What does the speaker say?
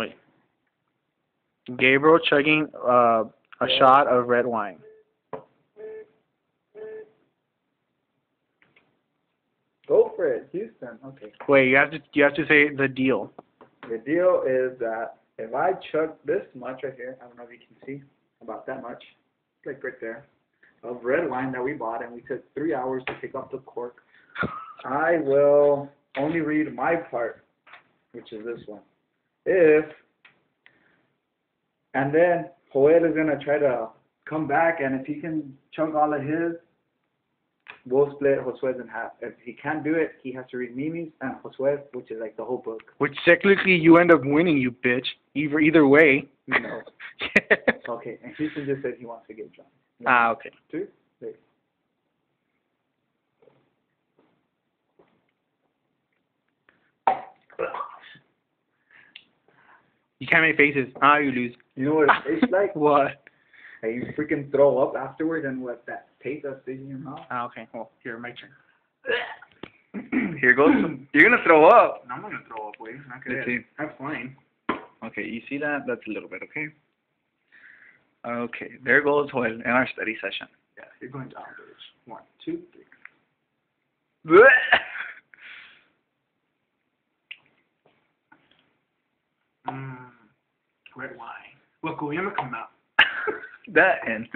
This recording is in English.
Wait. Gabriel chugging uh, a shot of red wine. Go for it, Houston. Okay. Wait, you have to you have to say the deal. The deal is that if I chug this much right here, I don't know if you can see, about that much, like right there, of red wine that we bought, and we took three hours to pick up the cork, I will only read my part, which is this one. If, and then Joel is gonna try to come back, and if he can chunk all of his, we'll split Josue's in half. If he can't do it, he has to read Mimi's and Josue's, which is like the whole book. Which technically you end up winning, you bitch. Either either way. No. Okay, and Houston just said he wants to get drunk. ah, okay. Two, three. You can't make faces. Ah, you lose. You know what it tastes like? What? Hey, you freaking throw up afterwards and what that taste that stays in your mouth. Ah, okay. Well, here, my turn. Here goes some. You're gonna throw up. No, I'm not gonna throw up, wait. Not see. That's fine. Okay, you see that? That's a little bit, okay? Okay, there goes Joel in our study session. Yeah, you're going down, bitch. One, two, three. red wine. Look, William, come out. that and